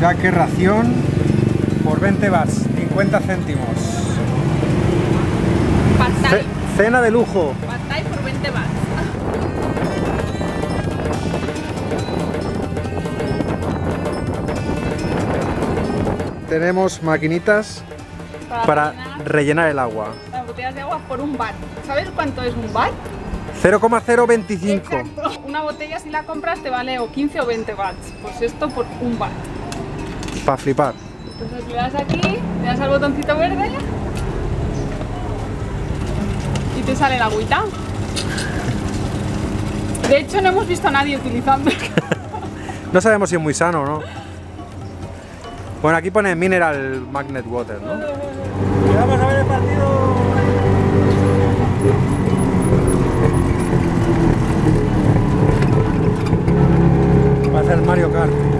qué ración por 20 bats, 50 céntimos. Cena de lujo. Thai por 20 bahts. Tenemos maquinitas para rellenar rellenar el agua. las botellas de agua por un bar. ¿Sabes cuánto es un bar? 0,025. Exacto. Una botella si la compras te vale o 15 o 20 bahts. Pues esto por un bar. Para flipar. Entonces le das aquí, le das al botoncito verde y te sale la agüita. De hecho no hemos visto a nadie utilizando. No sabemos si es muy sano o no. Bueno, aquí pone Mineral Magnet Water, ¿no? Vamos a ver el partido. Va a ser Mario Kart.